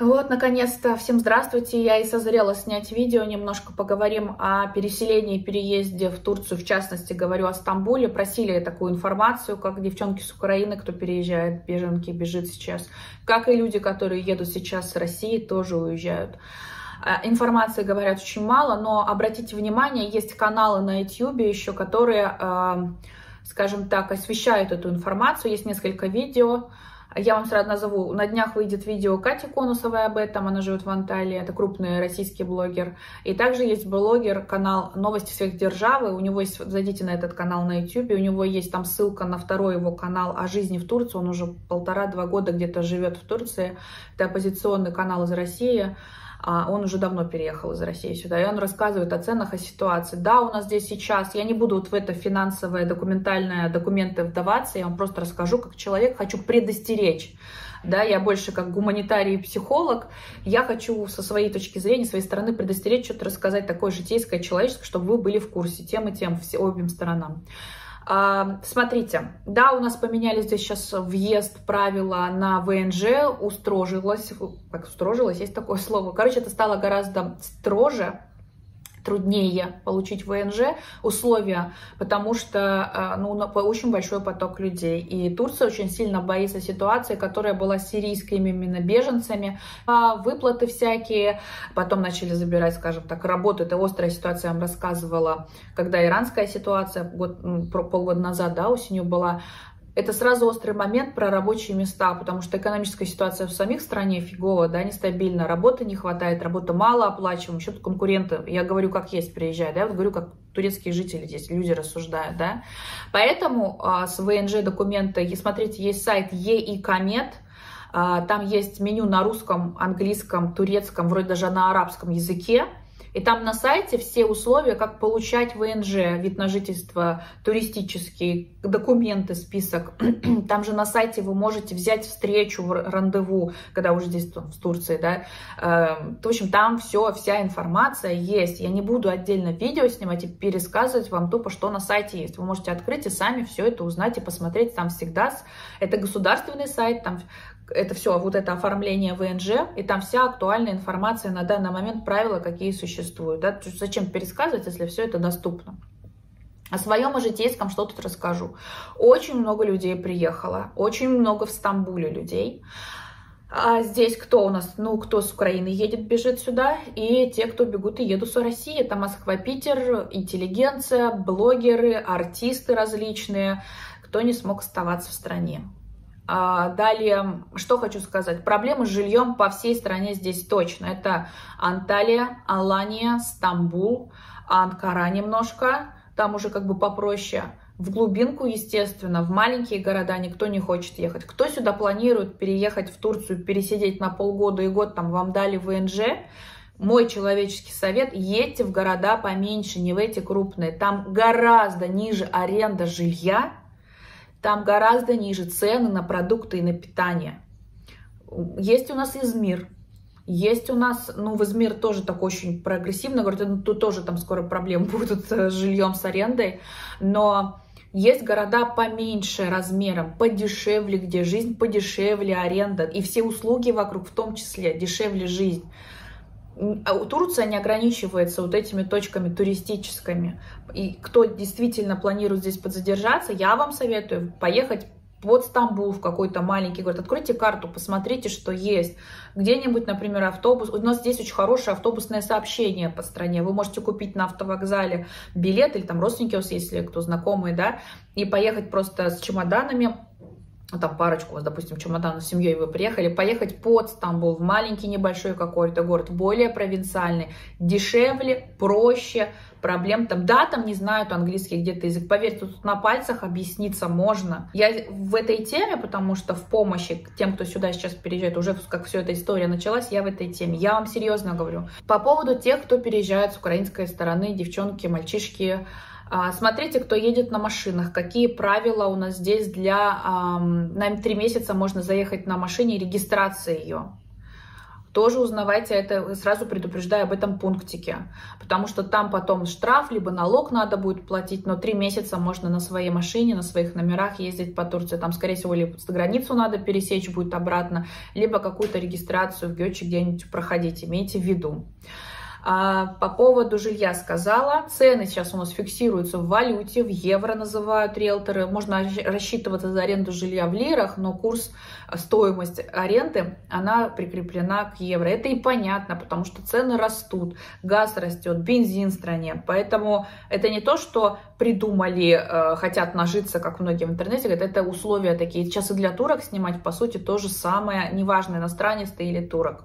Вот, наконец-то, всем здравствуйте. Я и созрела снять видео, немножко поговорим о переселении и переезде в Турцию, в частности, говорю о Стамбуле. Просили такую информацию, как девчонки с Украины, кто переезжает, беженки, бежит сейчас, как и люди, которые едут сейчас с России, тоже уезжают. А, информации говорят очень мало, но обратите внимание, есть каналы на YouTube еще, которые, а, скажем так, освещают эту информацию. Есть несколько видео, я вам сразу назову, на днях выйдет видео Кати Конусовой об этом, она живет в Анталии, это крупный российский блогер. И также есть блогер, канал «Новости всех державы», у него есть, зайдите на этот канал на YouTube, у него есть там ссылка на второй его канал о жизни в Турции, он уже полтора-два года где-то живет в Турции, это оппозиционный канал из России. А, он уже давно переехал из России сюда, и он рассказывает о ценах, о ситуации. Да, у нас здесь сейчас, я не буду вот в это финансовое, документальное документы вдаваться, я вам просто расскажу, как человек, хочу предостеречь. Да, я больше как гуманитарий и психолог, я хочу со своей точки зрения, своей стороны предостеречь, что-то рассказать такое житейское, человеческое, чтобы вы были в курсе тем и тем, все, обеим сторонам. А, смотрите, да, у нас поменяли здесь сейчас въезд правила на ВНЖ, устрожилось, как устрожилось, есть такое слово. Короче, это стало гораздо строже, труднее получить ВНЖ условия, потому что а, ну, очень большой поток людей. И Турция очень сильно боится ситуации, которая была с сирийскими именно беженцами. А выплаты всякие, потом начали забирать, скажем так, работу. Это острая ситуация, я вам рассказывала, когда иранская ситуация год, полгода назад, да, осенью была, это сразу острый момент про рабочие места, потому что экономическая ситуация в самих стране фиговая, да, нестабильна, работы не хватает, работа мало оплачиваем, еще конкуренты, я говорю, как есть, приезжают, да, я вот говорю, как турецкие жители здесь, люди рассуждают, да. Поэтому а, с ВНЖ документы, смотрите, есть сайт ЕИКомет, а, там есть меню на русском, английском, турецком, вроде даже на арабском языке, и там на сайте все условия, как получать ВНЖ, вид на жительство, туристический, документы, список. Там же на сайте вы можете взять встречу, рандеву, когда уже здесь в Турции, да. Эм, в общем, там все, вся информация есть. Я не буду отдельно видео снимать и пересказывать вам тупо, что на сайте есть. Вы можете открыть и сами все это узнать и посмотреть. Там всегда, это государственный сайт, там это все, вот это оформление ВНЖ, и там вся актуальная информация на данный момент, правила, какие существуют. Да? Зачем пересказывать, если все это доступно? О своем житейском что тут расскажу. Очень много людей приехало, очень много в Стамбуле людей. А здесь кто у нас? Ну, кто с Украины едет, бежит сюда, и те, кто бегут и едут с России. Это Москва, Питер, интеллигенция, блогеры, артисты различные, кто не смог оставаться в стране. А, далее, что хочу сказать. Проблемы с жильем по всей стране здесь точно. Это Анталия, Алания, Стамбул, Анкара немножко. Там уже как бы попроще. В глубинку, естественно, в маленькие города никто не хочет ехать. Кто сюда планирует переехать в Турцию, пересидеть на полгода и год, там вам дали ВНЖ, мой человеческий совет, едьте в города поменьше, не в эти крупные. Там гораздо ниже аренда жилья, там гораздо ниже цены на продукты и на питание. Есть у нас Измир, есть у нас, ну, в Измир тоже такой очень прогрессивный город, ну, тут тоже там скоро проблемы будут с жильем, с арендой, но есть города поменьше размером, подешевле, где жизнь подешевле, аренда, и все услуги вокруг в том числе, дешевле жизнь. А Турция не ограничивается вот этими точками туристическими. И кто действительно планирует здесь подзадержаться, я вам советую поехать под Стамбул в какой-то маленький город. Откройте карту, посмотрите, что есть. Где-нибудь, например, автобус. У нас здесь очень хорошее автобусное сообщение по стране. Вы можете купить на автовокзале билет, или там родственники у вас если кто знакомый, да, и поехать просто с чемоданами там парочку, допустим, чемоданов с семьей вы приехали, поехать под Стамбул, в маленький небольшой какой-то город, более провинциальный, дешевле, проще, проблем там, да, там не знают английский где-то язык, поверьте, тут на пальцах объясниться можно. Я в этой теме, потому что в помощи тем, кто сюда сейчас переезжает, уже как все эта история началась, я в этой теме, я вам серьезно говорю. По поводу тех, кто переезжает с украинской стороны, девчонки, мальчишки, смотрите, кто едет на машинах, какие правила у нас здесь для... На три месяца можно заехать на машине и регистрация ее. тоже узнавайте это, сразу предупреждаю об этом пунктике, потому что там потом штраф, либо налог надо будет платить, но три месяца можно на своей машине, на своих номерах ездить по Турции, там, скорее всего, либо границу надо пересечь будет обратно, либо какую-то регистрацию в Гёче где-нибудь проходить, имейте в виду. А, по поводу жилья сказала. Цены сейчас у нас фиксируются в валюте, в евро называют риэлторы. Можно рассчитываться за аренду жилья в лирах, но курс, а, стоимость аренды, она прикреплена к евро. Это и понятно, потому что цены растут, газ растет, бензин в стране. Поэтому это не то, что придумали, э, хотят нажиться, как многие в интернете говорят, это условия такие. Сейчас и для турок снимать, по сути, то же самое, неважно, иностранец ты или турок.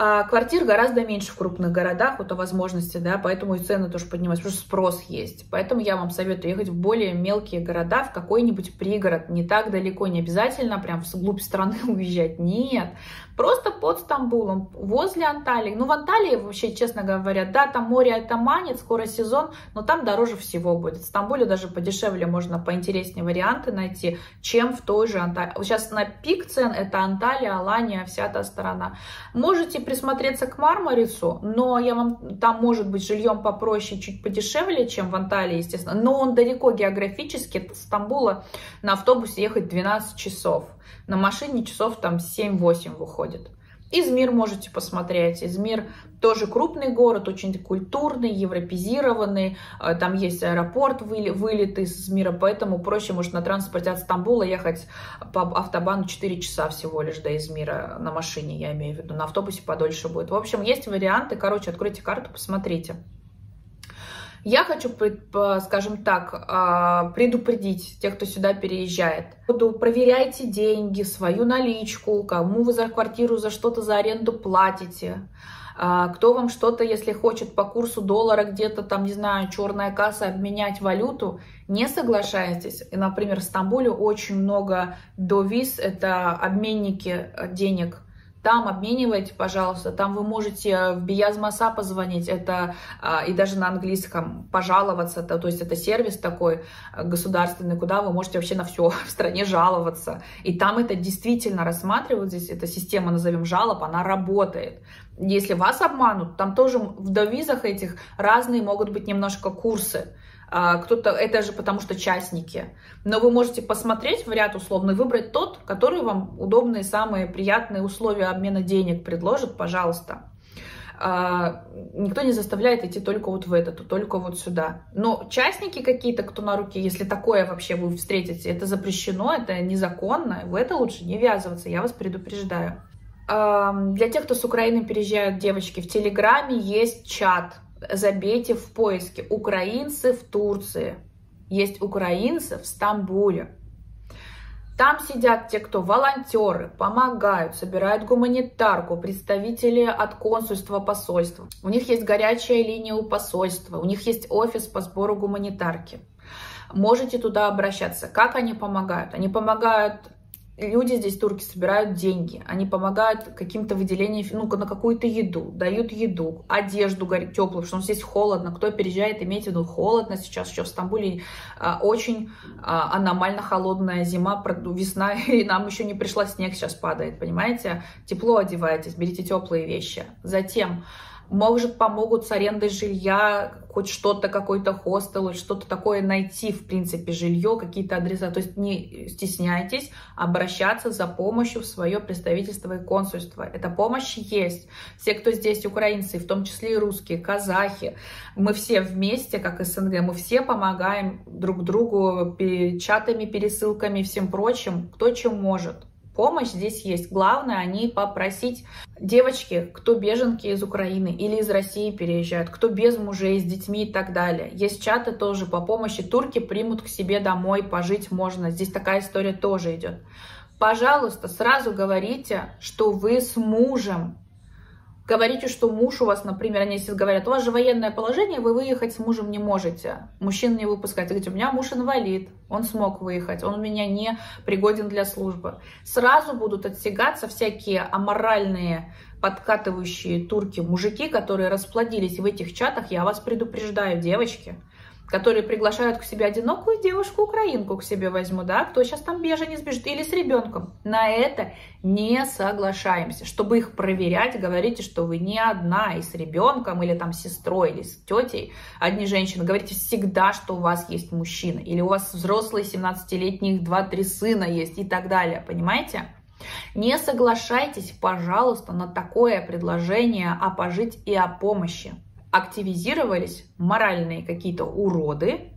А квартир гораздо меньше в крупных городах, вот о возможности, да, поэтому и цены тоже поднимаются, потому что спрос есть. Поэтому я вам советую ехать в более мелкие города, в какой-нибудь пригород, не так далеко, не обязательно прям в глубь страны уезжать, нет. Просто под Стамбулом, возле Анталии. Ну, в Анталии вообще, честно говоря, да, там море это манит, скоро сезон, но там дороже всего будет. В Стамбуле даже подешевле можно поинтереснее варианты найти, чем в той же Анталии. Сейчас на пик цен это Анталия, Алания, вся та сторона. Можете присмотреться к Мармарицу, но я вам там может быть жильем попроще, чуть подешевле, чем в Анталии, естественно. Но он далеко географически, от Стамбула на автобусе ехать 12 часов. На машине часов там 7-8 выходит. Измир можете посмотреть. Измир тоже крупный город, очень культурный, европезированный. Э, там есть аэропорт, вылет из Измира, поэтому проще, может, на транспорте от Стамбула ехать по автобану 4 часа всего лишь до Измира на машине, я имею в виду. На автобусе подольше будет. В общем, есть варианты. Короче, откройте карту, посмотрите. Я хочу, скажем так, а, предупредить тех, кто сюда переезжает. Проверяйте деньги, свою наличку, кому вы за квартиру, за что-то, за аренду платите. А, кто вам что-то, если хочет по курсу доллара где-то там, не знаю, черная касса обменять валюту, не соглашайтесь. И, например, в Стамбуле очень много довиз, это обменники денег там обменивайте, пожалуйста, там вы можете в Биязмаса позвонить, это а, и даже на английском пожаловаться, то, то есть это сервис такой а, государственный, куда вы можете вообще на все в стране жаловаться. И там это действительно рассматривают, здесь эта система, назовем жалоб, она работает. Если вас обманут, там тоже в довизах этих разные могут быть немножко курсы. А, кто-то, это же потому что частники. Но вы можете посмотреть в ряд условно выбрать тот, который вам удобные, самые приятные условия обмена денег предложит, пожалуйста. А, никто не заставляет идти только вот в этот, только вот сюда. Но частники какие-то, кто на руке, если такое вообще вы встретите, это запрещено, это незаконно, в это лучше не ввязываться, я вас предупреждаю. Для тех, кто с Украины переезжают, девочки, в Телеграме есть чат, забейте в поиске «Украинцы в Турции». Есть украинцы в Стамбуле. Там сидят те, кто волонтеры, помогают, собирают гуманитарку, представители от консульства, посольства. У них есть горячая линия у посольства, у них есть офис по сбору гуманитарки. Можете туда обращаться. Как они помогают? Они помогают люди здесь, турки, собирают деньги, они помогают каким-то выделениям, ну, на какую-то еду, дают еду, одежду теплую, потому что здесь холодно, кто переезжает, имейте в виду, холодно сейчас, еще в Стамбуле а, очень а, аномально холодная зима, весна, и нам еще не пришла, снег сейчас падает, понимаете? Тепло одевайтесь, берите теплые вещи. Затем может, помогут с арендой жилья, хоть что-то, какой-то хостел, что-то такое найти, в принципе, жилье, какие-то адреса. То есть не стесняйтесь обращаться за помощью в свое представительство и консульство. Эта помощь есть. Все, кто здесь украинцы, в том числе и русские, казахи, мы все вместе, как СНГ, мы все помогаем друг другу чатами, пересылками, всем прочим, кто чем может помощь здесь есть. Главное, они попросить девочки, кто беженки из Украины или из России переезжают, кто без мужей, с детьми и так далее. Есть чаты тоже по помощи. Турки примут к себе домой, пожить можно. Здесь такая история тоже идет. Пожалуйста, сразу говорите, что вы с мужем говорите, что муж у вас, например, они если говорят, у вас же военное положение, вы выехать с мужем не можете, мужчин не выпускать. Говорите, у меня муж инвалид, он смог выехать, он у меня не пригоден для службы. Сразу будут отсягаться всякие аморальные подкатывающие турки, мужики, которые расплодились в этих чатах, я вас предупреждаю, девочки, которые приглашают к себе одинокую девушку-украинку к себе возьму, да, кто сейчас там беженец бежит, или с ребенком. На это не соглашаемся. Чтобы их проверять, говорите, что вы не одна, и с ребенком, или там с сестрой, или с тетей, одни женщины. Говорите всегда, что у вас есть мужчина, или у вас взрослые 17-летних 2-3 сына есть, и так далее, понимаете? Не соглашайтесь, пожалуйста, на такое предложение о пожить и о помощи активизировались моральные какие-то уроды,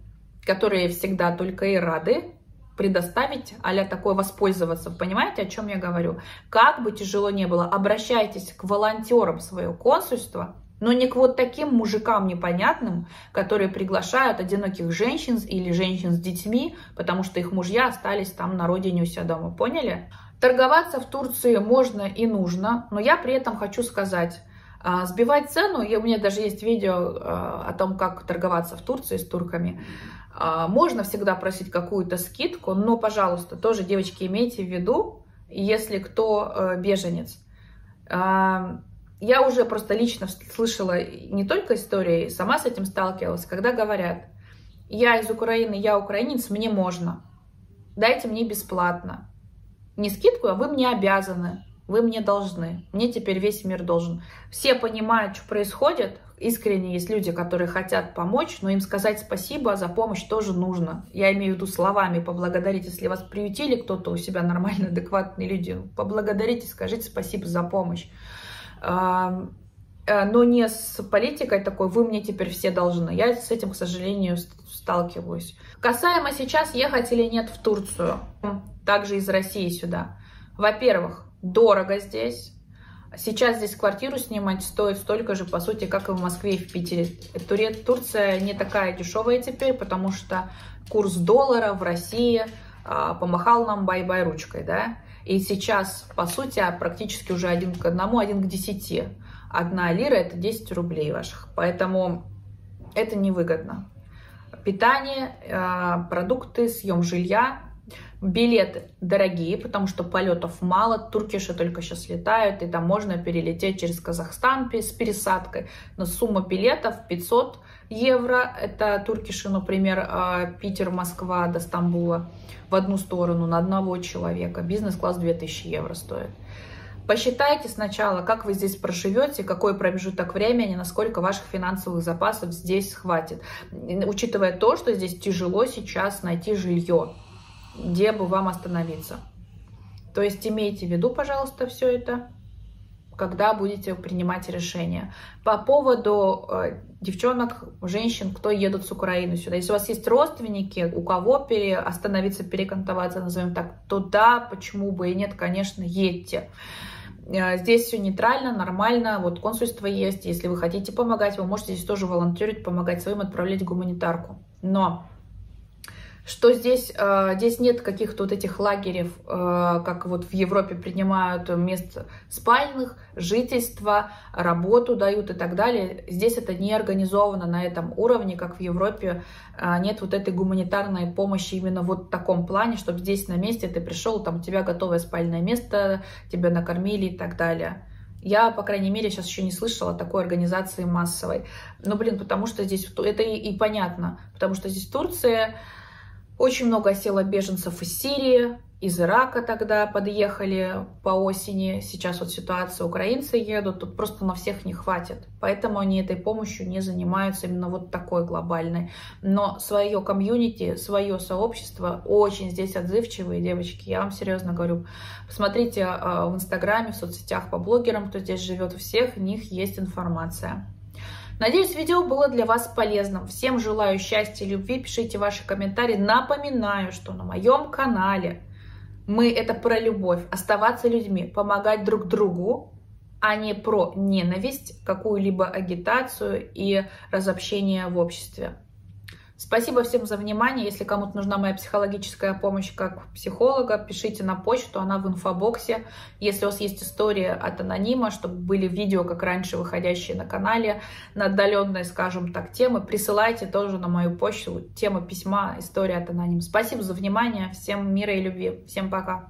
которые всегда только и рады предоставить, а такое воспользоваться. Понимаете, о чем я говорю? Как бы тяжело не было, обращайтесь к волонтерам своего консульства, но не к вот таким мужикам непонятным, которые приглашают одиноких женщин или женщин с детьми, потому что их мужья остались там на родине у себя дома. Поняли? Торговаться в Турции можно и нужно, но я при этом хочу сказать, сбивать цену, и у меня даже есть видео а, о том, как торговаться в Турции с турками. А, можно всегда просить какую-то скидку, но, пожалуйста, тоже, девочки, имейте в виду, если кто э, беженец. Я уже просто лично слышала не только истории, сама с этим сталкивалась, когда говорят, я из Украины, я украинец, мне можно, дайте мне бесплатно. Не скидку, а вы мне обязаны вы мне должны, мне теперь весь мир должен. Все понимают, что происходит, искренне есть люди, которые хотят помочь, но им сказать спасибо за помощь тоже нужно. Я имею в виду словами поблагодарить, если вас приютили кто-то у себя нормально, адекватные люди, поблагодарите, скажите спасибо за помощь. Э, но не с политикой такой, вы мне теперь все должны. Я с этим, к сожалению, сталкиваюсь. Касаемо сейчас ехать или нет в Турцию, также из России сюда. Во-первых, дорого здесь. Сейчас здесь квартиру снимать стоит столько же, по сути, как и в Москве и в Питере. Турция не такая дешевая теперь, потому что курс доллара в России а, помахал нам bye-bye ручкой, да. И сейчас, по сути, а практически уже один к одному, один к десяти. Одна лира – это 10 рублей ваших. Поэтому это невыгодно. Питание, а, продукты, съем жилья Билеты дорогие, потому что полетов мало, туркиши только сейчас летают, и там можно перелететь через Казахстан с пересадкой. Но сумма билетов 500 евро, это туркиши, например, а, Питер, Москва до Стамбула в одну сторону на одного человека. Бизнес-класс 2000 евро стоит. Посчитайте сначала, как вы здесь проживете, какой промежуток времени, насколько ваших финансовых запасов здесь хватит. Учитывая то, что здесь тяжело сейчас найти жилье где бы вам остановиться. То есть имейте в виду, пожалуйста, все это, когда будете принимать решение. По поводу э, девчонок, женщин, кто едут с Украины сюда. Если у вас есть родственники, у кого пере, остановиться, перекантоваться, назовем так, то да, почему бы и нет, конечно, едьте. Э, здесь все нейтрально, нормально, вот консульство есть, если вы хотите помогать, вы можете здесь тоже волонтерить, помогать своим, отправлять гуманитарку. Но что здесь, э, здесь нет каких-то вот этих лагерей, э, как вот в Европе принимают мест спальных, жительства, работу дают и так далее. Здесь это не организовано на этом уровне, как в Европе. Э, нет вот этой гуманитарной помощи именно вот в таком плане, чтобы здесь на месте ты пришел, там у тебя готовое спальное место, тебя накормили и так далее. Я, по крайней мере, сейчас еще не слышала такой организации массовой. Ну, блин, потому что здесь это и, и понятно, потому что здесь Турция очень много осело беженцев из Сирии, из Ирака тогда подъехали по осени. Сейчас вот ситуация, украинцы едут, тут просто на всех не хватит. Поэтому они этой помощью не занимаются именно вот такой глобальной. Но свое комьюнити, свое сообщество очень здесь отзывчивые, девочки. Я вам серьезно говорю. Посмотрите а, в Инстаграме, в соцсетях по блогерам, кто здесь живет, у всех у них есть информация. Надеюсь, видео было для вас полезным. Всем желаю счастья и любви. Пишите ваши комментарии. Напоминаю, что на моем канале мы это про любовь, оставаться людьми, помогать друг другу, а не про ненависть, какую-либо агитацию и разобщение в обществе. Спасибо всем за внимание. Если кому-то нужна моя психологическая помощь как психолога, пишите на почту, она в инфобоксе. Если у вас есть история от анонима, чтобы были видео, как раньше, выходящие на канале, на отдаленные, скажем так, темы, присылайте тоже на мою почту тему письма «История от анонима». Спасибо за внимание. Всем мира и любви. Всем пока.